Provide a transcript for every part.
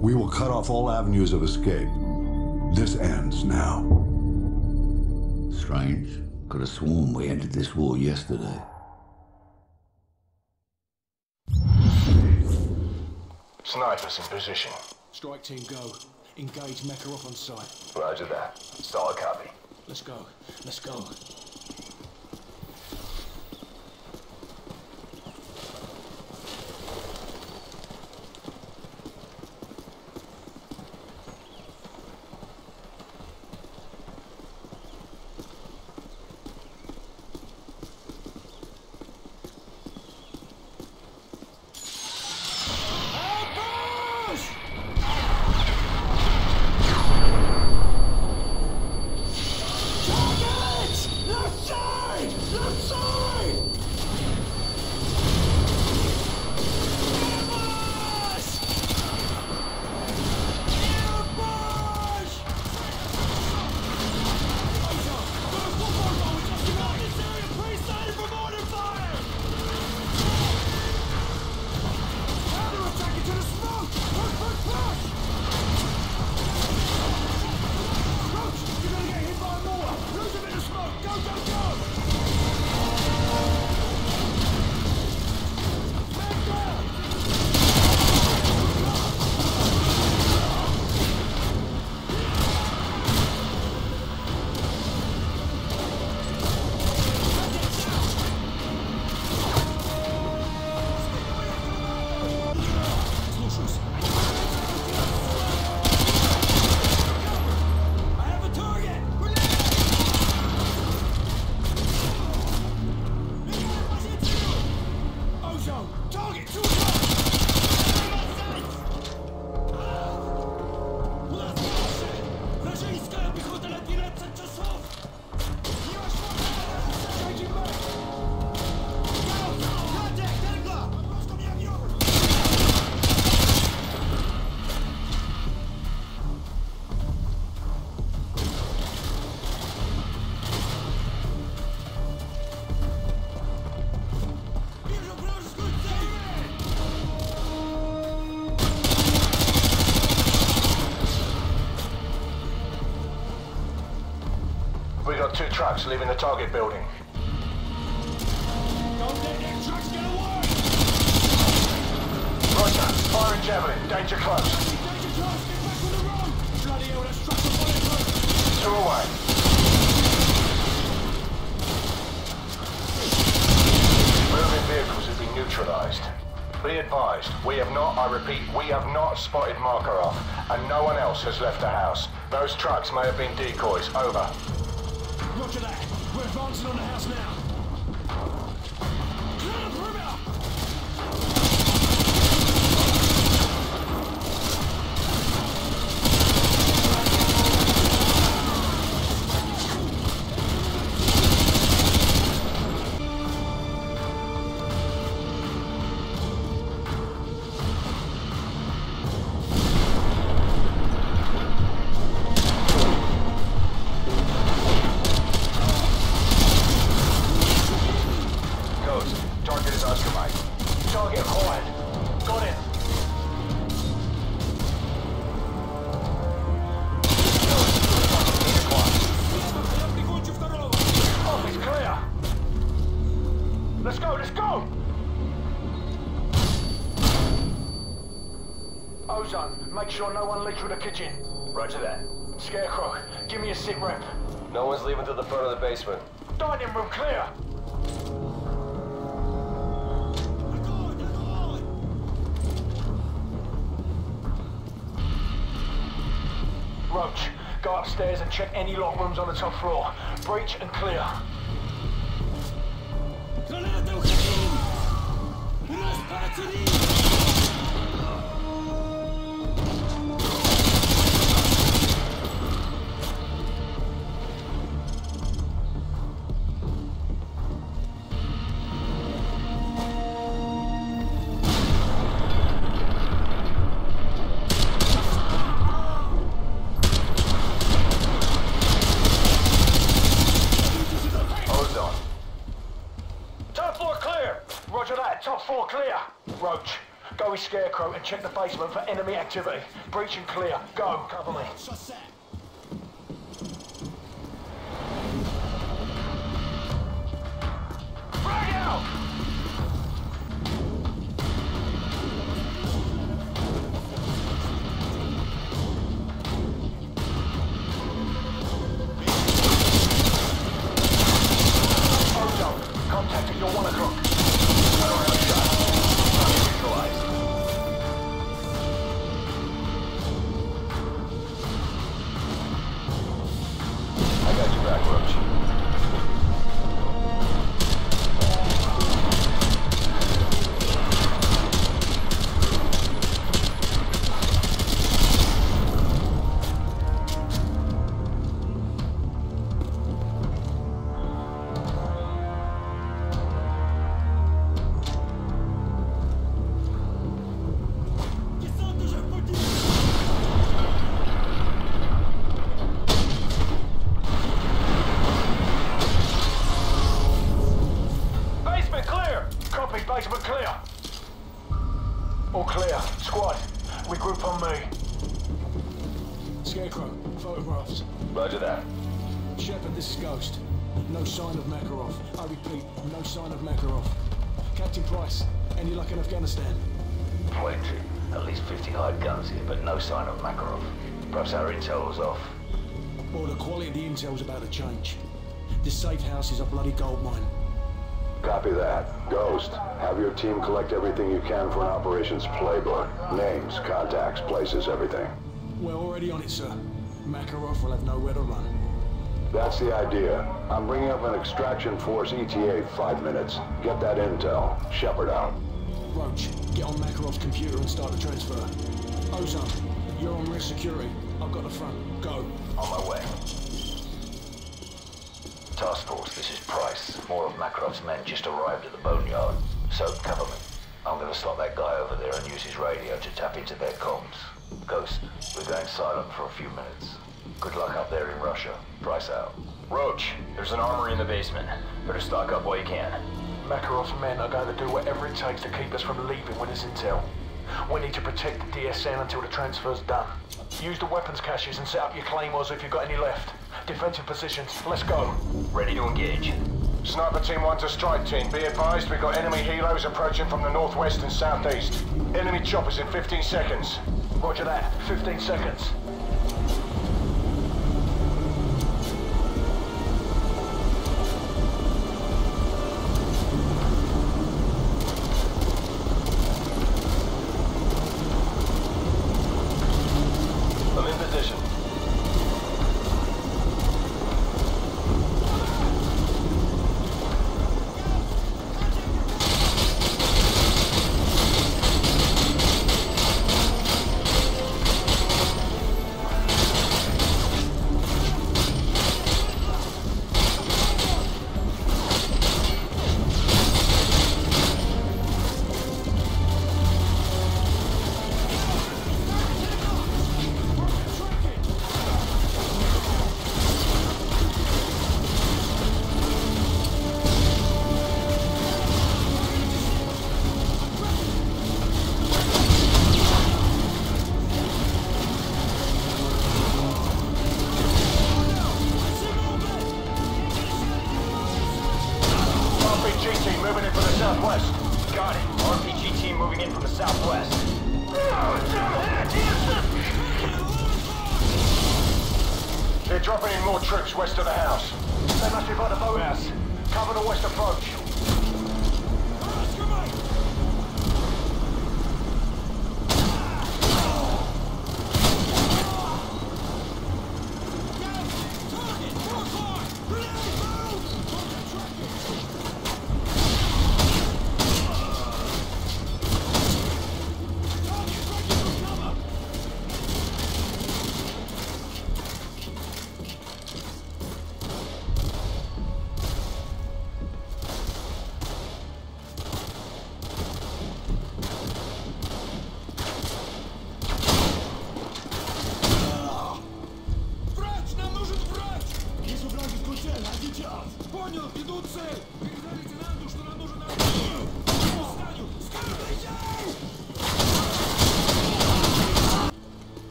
We will cut off all avenues of escape. This ends now. Strange. Could have sworn we ended this war yesterday. Snipers in position. Strike team go. Engage Makarov on sight. Roger that. Solid copy. Let's go. Let's go. Trucks leaving the target building. Don't let them trucks get away! Roger. Firing javelin. Danger close. Danger close! Get back on the road! Bloody hell, that's trucks are bulletproof! Two away. Moving vehicles have been neutralized. Be advised, we have not, I repeat, we have not spotted Makarov, and no one else has left the house. Those trucks may have been decoys. Over. Roger that. We're advancing on the house now. sure no one leaks through the kitchen. Roger that. Scarecrow, give me a sit rep. No one's leaving to the front of the basement. Dining room clear! Roach, go upstairs and check any lock rooms on the top floor. Breach and clear. And check the basement for enemy activity. Breach and clear. Go. Cover me. Photographs. Roger that. Shepard, this is Ghost. No sign of Makarov. I repeat, no sign of Makarov. Captain Price, any luck in Afghanistan? Plenty. At least 50 hide guns here, but no sign of Makarov. Perhaps our intel was off. Well, the quality of the intel's about to change. This safe house is a bloody gold mine. Copy that. Ghost, have your team collect everything you can for an operations playbook. Names, contacts, places, everything. We're already on it, sir. Makarov will have nowhere to run. That's the idea. I'm bringing up an extraction force ETA five minutes. Get that intel. Shepard out. Roach, get on Makarov's computer and start the transfer. Ozone, you're on rear security. I've got the front. Go. On my way. Task Force, this is Price. More of Makarov's men just arrived at the boneyard. So cover me. I'm gonna slot that guy over there and use his radio to tap into their comms. Ghost, we're going silent for a few minutes. Good luck up there in Russia. Price out. Roach, there's an armory in the basement. Better stock up while you can. Makarov's men are going to do whatever it takes to keep us from leaving with this intel. We need to protect the DSM until the transfer's done. Use the weapons caches and set up your claymores if you've got any left. Defensive positions. Let's go. Ready to engage. Sniper Team 1 to Strike Team. Be advised, we've got enemy helos approaching from the northwest and southeast. Enemy choppers in 15 seconds. Roger that. 15 seconds. Approach.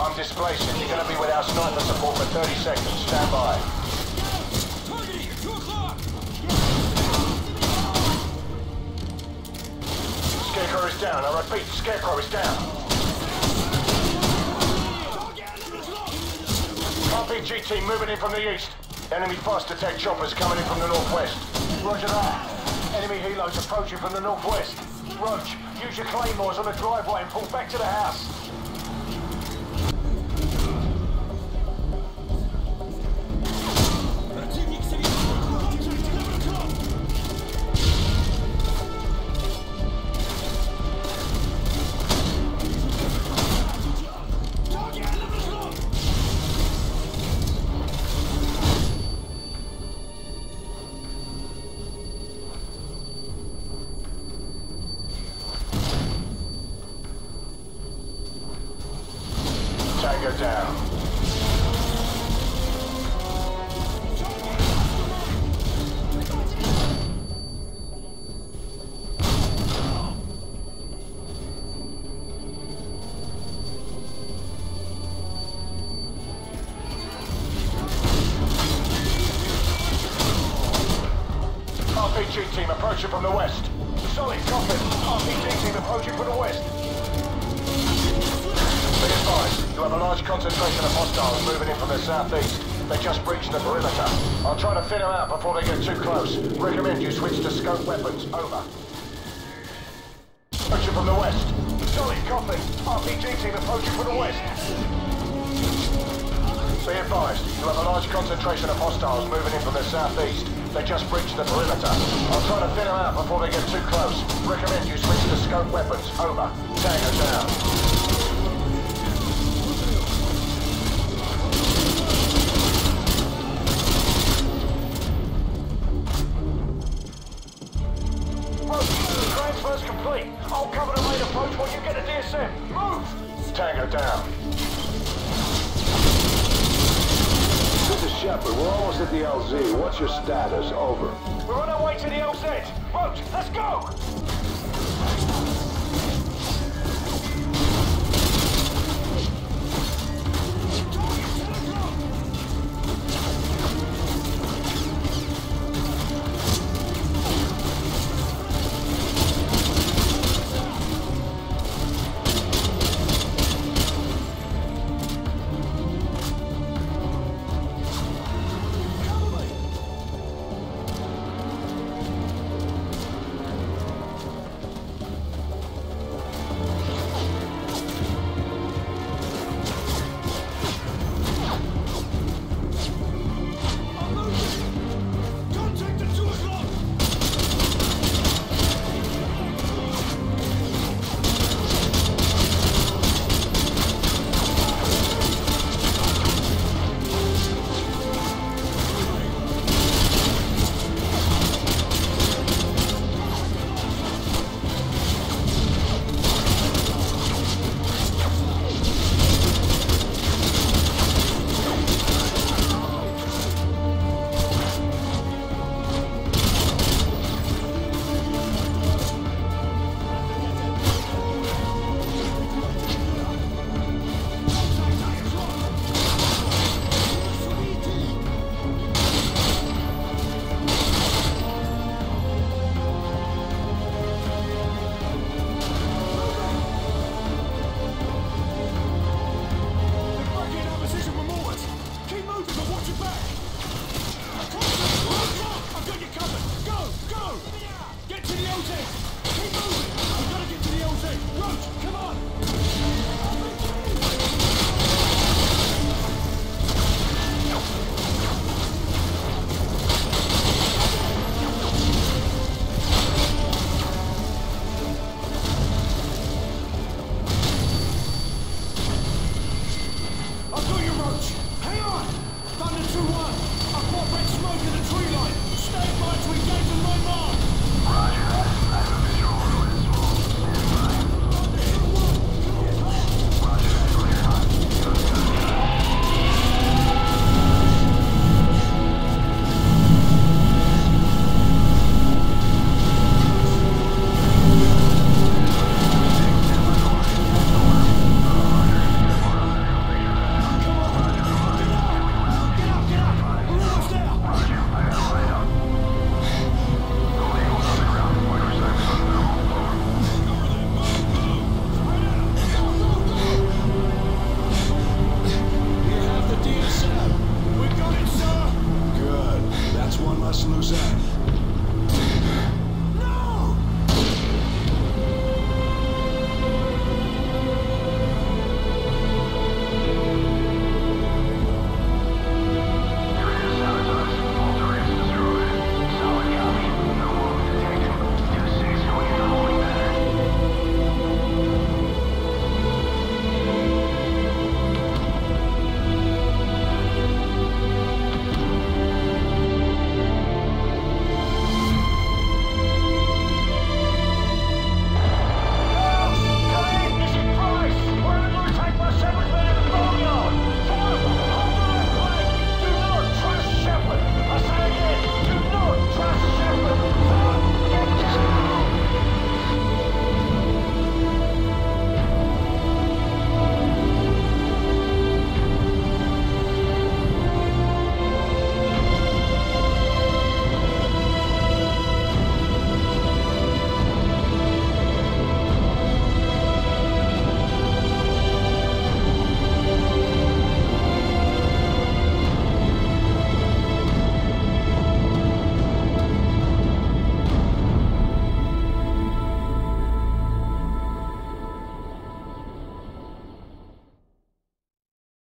I'm displacing. You're gonna be without sniper support for 30 seconds. Stand by. Scarecrow is down. I repeat, Scarecrow is down. RPG team moving in from the east. Enemy fast attack choppers coming in from the northwest. Roger that. Enemy helos approaching from the northwest. Roach, use your claymores on the driveway and pull back to the house. The perimeter. I'll try to thin them out before they get too close. Recommend you switch to scope weapons. Over. Approaching from the west. Solid, copy. RPG team approaching from the west. Be advised, you have a large concentration of hostiles moving in from the southeast. They just breached the perimeter. I'll try to thin them out before they get too close. Recommend you switch to scope weapons. Over. Tango down. This is Shepard. We're almost at the LZ. What's your status? Over. We're on our way to the LZ. Roach, let's go!